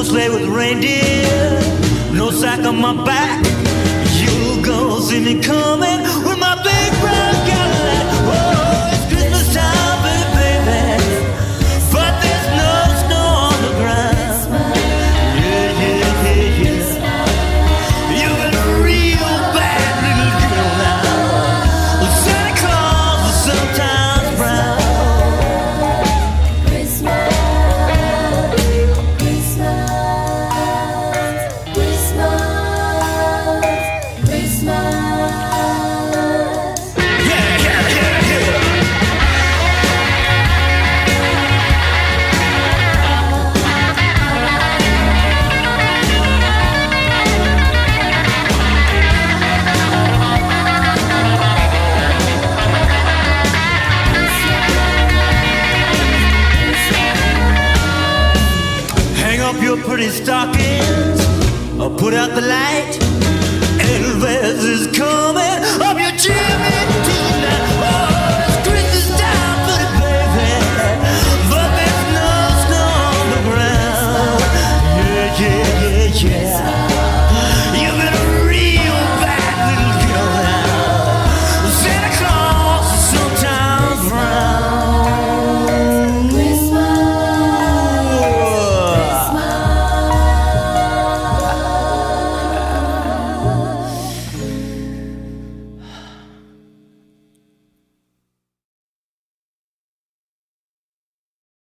no sleigh with reindeer, no sack on my back. You girls see me coming. up your pretty stockings. I'll put out the light. El Vez is coming up your chimney tonight. Oh, Christmas time baby. But there's no snow on the ground. Yeah, yeah, yeah, yeah.